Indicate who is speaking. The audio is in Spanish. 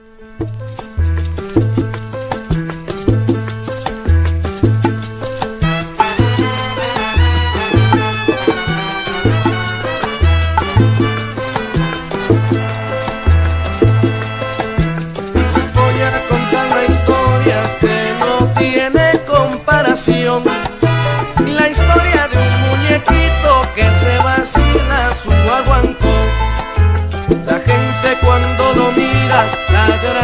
Speaker 1: Voy a contar una historia que no tiene comparación, la historia de un muñequito que se vacina a su aguanto, la gente cuando sagrada.